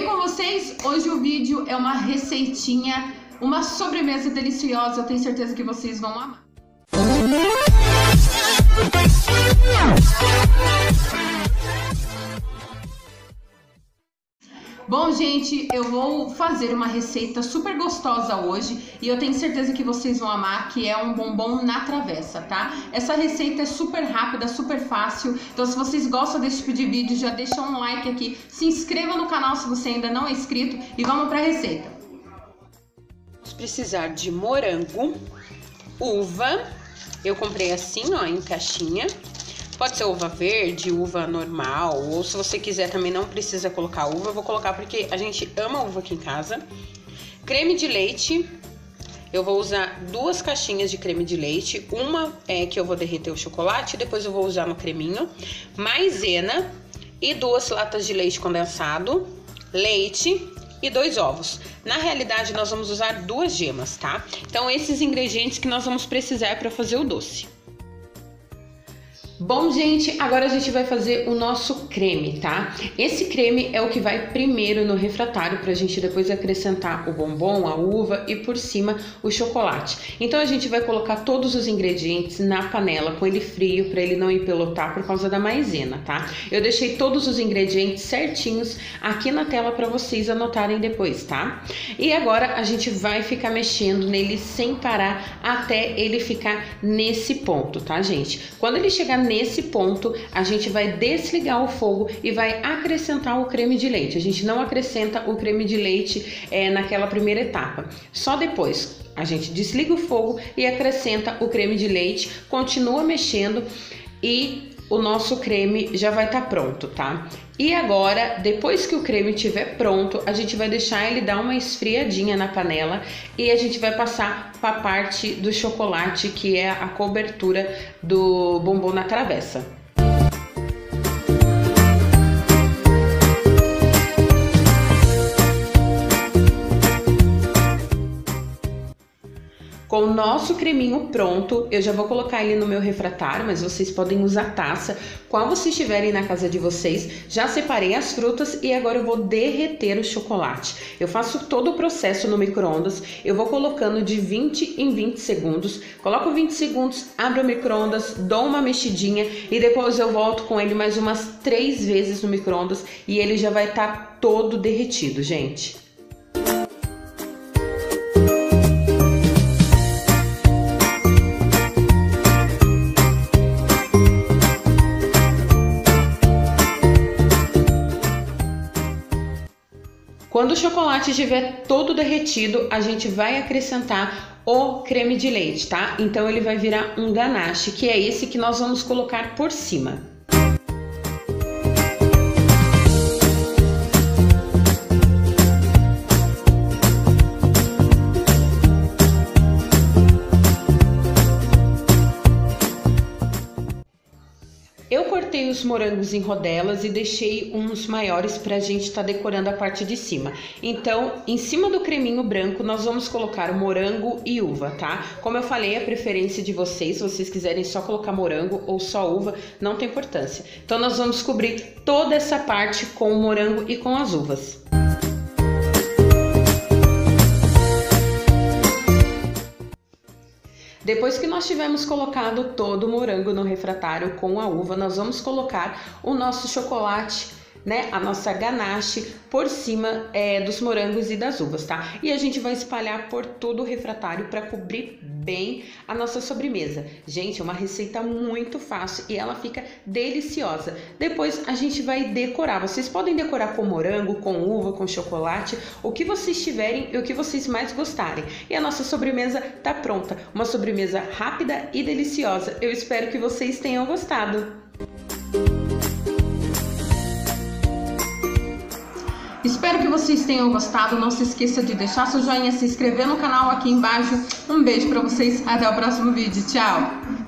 bem com vocês? Hoje o vídeo é uma receitinha, uma sobremesa deliciosa, eu tenho certeza que vocês vão amar. Bom, gente, eu vou fazer uma receita super gostosa hoje e eu tenho certeza que vocês vão amar, que é um bombom na travessa, tá? Essa receita é super rápida, super fácil, então se vocês gostam desse tipo de vídeo, já deixa um like aqui, se inscreva no canal se você ainda não é inscrito e vamos para a receita. Vamos precisar de morango, uva, eu comprei assim, ó, em caixinha, Pode ser uva verde, uva normal, ou se você quiser também não precisa colocar uva, eu vou colocar porque a gente ama uva aqui em casa. Creme de leite, eu vou usar duas caixinhas de creme de leite, uma é que eu vou derreter o chocolate, depois eu vou usar no creminho, maisena e duas latas de leite condensado, leite e dois ovos. Na realidade, nós vamos usar duas gemas, tá? Então, esses ingredientes que nós vamos precisar para fazer o doce. Bom, gente, agora a gente vai fazer o nosso creme, tá? Esse creme é o que vai primeiro no refratário pra gente depois acrescentar o bombom, a uva e por cima o chocolate. Então a gente vai colocar todos os ingredientes na panela com ele frio para ele não empelotar por causa da maisena, tá? Eu deixei todos os ingredientes certinhos aqui na tela para vocês anotarem depois, tá? E agora a gente vai ficar mexendo nele sem parar até ele ficar nesse ponto, tá, gente? Quando ele chegar nesse ponto, a gente vai desligar o fogo e vai acrescentar o creme de leite. A gente não acrescenta o creme de leite é, naquela primeira etapa, só depois. A gente desliga o fogo e acrescenta o creme de leite, continua mexendo e o nosso creme já vai estar tá pronto, tá? E agora, depois que o creme estiver pronto, a gente vai deixar ele dar uma esfriadinha na panela e a gente vai passar para a parte do chocolate, que é a cobertura do bombom na travessa. Com o nosso creminho pronto, eu já vou colocar ele no meu refratário, mas vocês podem usar taça. Qual vocês estiverem na casa de vocês, já separei as frutas e agora eu vou derreter o chocolate. Eu faço todo o processo no micro-ondas, eu vou colocando de 20 em 20 segundos, coloco 20 segundos, abro o micro-ondas, dou uma mexidinha e depois eu volto com ele mais umas três vezes no micro-ondas e ele já vai estar tá todo derretido, gente. Quando o chocolate estiver todo derretido, a gente vai acrescentar o creme de leite, tá? Então ele vai virar um ganache, que é esse que nós vamos colocar por cima. Cortei os morangos em rodelas e deixei uns maiores para a gente estar tá decorando a parte de cima. Então, em cima do creminho branco, nós vamos colocar morango e uva, tá? Como eu falei, a preferência de vocês, se vocês quiserem só colocar morango ou só uva, não tem importância. Então, nós vamos cobrir toda essa parte com o morango e com as uvas. Depois que nós tivermos colocado todo o morango no refratário com a uva, nós vamos colocar o nosso chocolate né, a nossa ganache por cima é, dos morangos e das uvas, tá? E a gente vai espalhar por todo o refratário para cobrir bem a nossa sobremesa. Gente, é uma receita muito fácil e ela fica deliciosa. Depois a gente vai decorar. Vocês podem decorar com morango, com uva, com chocolate, o que vocês tiverem e o que vocês mais gostarem. E a nossa sobremesa tá pronta. Uma sobremesa rápida e deliciosa. Eu espero que vocês tenham gostado. Espero que vocês tenham gostado. Não se esqueça de deixar seu joinha, se inscrever no canal aqui embaixo. Um beijo para vocês. Até o próximo vídeo. Tchau!